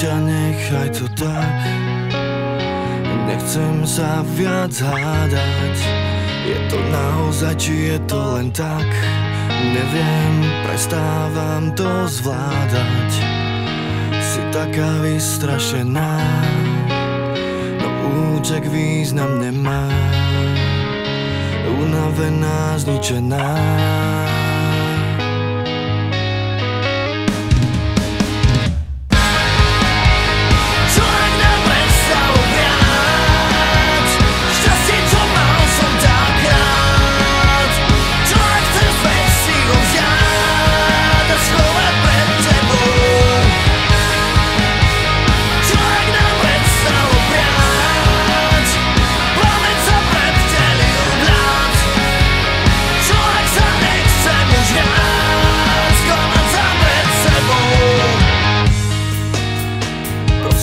ťa, nechaj to tak. Nechcem sa viac hádať. Je to naozaj, či je to len tak? Neviem, prestávam to zvládať. Si taká vystrašená. No úček význam nemá. Unavená, zničená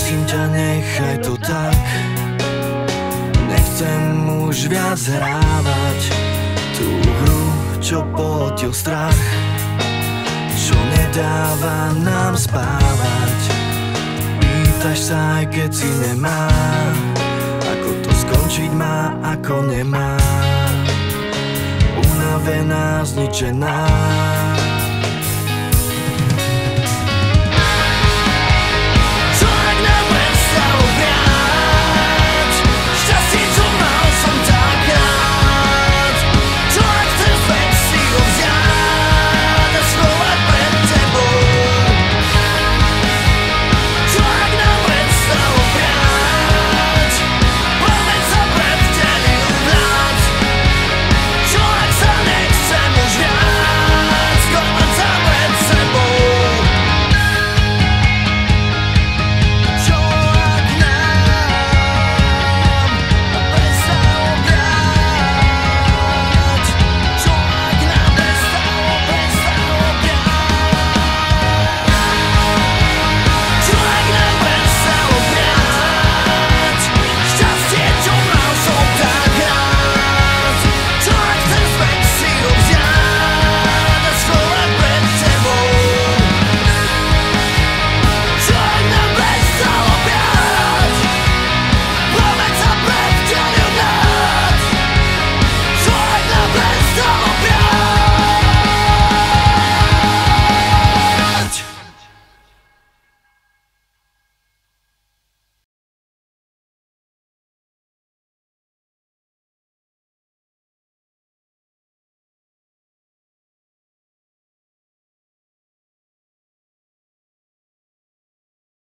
nechaj to tak. Nechcem už viac hrávať Tú hru, čo potil strach. Čo nedáva nám spávať. Pýtaš sa aj keď si nemá. Ako to skončiť má, ako nemá. Unavená, zničená